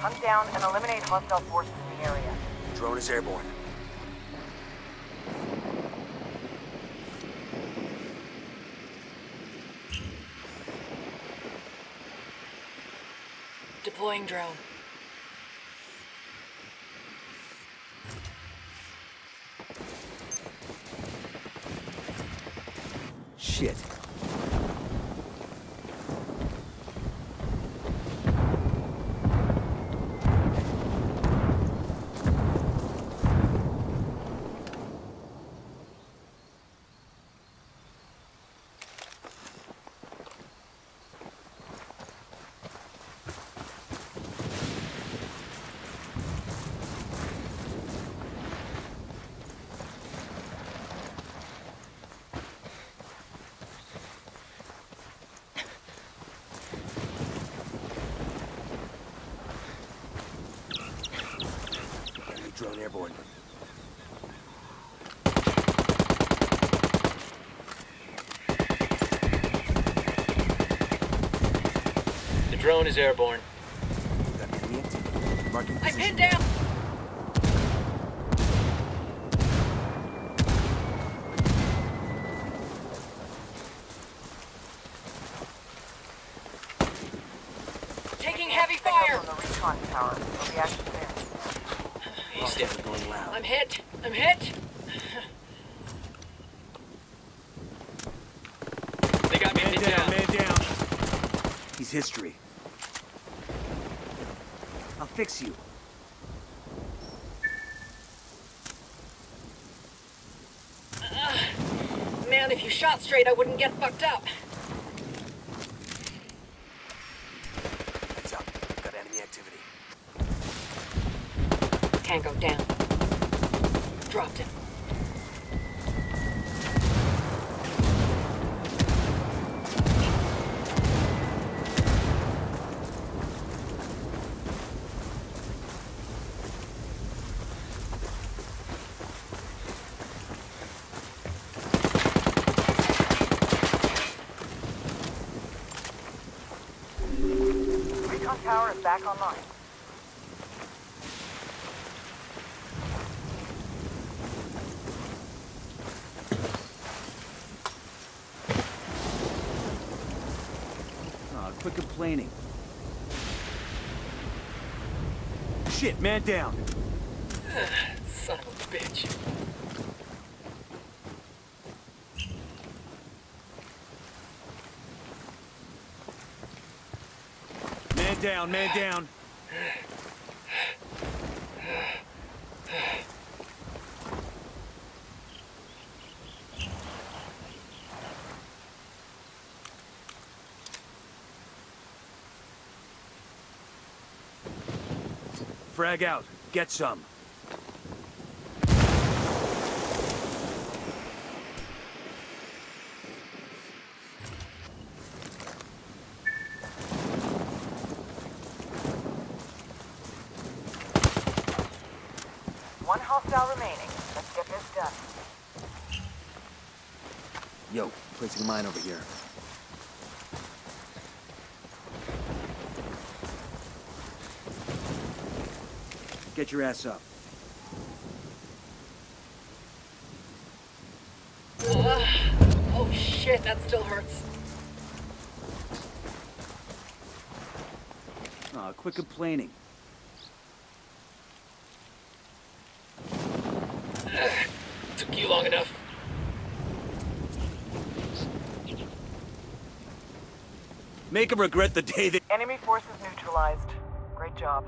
Hunt down and eliminate hostile forces in the area. Drone is airborne. Deploying drone. Shit. Drone airborne. The drone is airborne. Got enemy I'm pinned down! Taking heavy fire! from the recon tower. We'll be active soon. He's down. Hostiles are going loud. I'm hit! I'm hit! They got me Man down, down. man down. He's history. I'll fix you. Uh, man, if you shot straight, I wouldn't get fucked up. Got enemy activity. Tango down. Dropped him. Recon tower is back online. Quit complaining. Shit, man down. Son of a bitch. Man down, man down. Frag out. Get some. One hostile remaining. Let's get this done. Yo, placing a mine over here. Get your ass up. Oh shit, that still hurts. Aw, quit complaining. Took you long enough. Make him regret the day that. Enemy forces neutralized. Great job.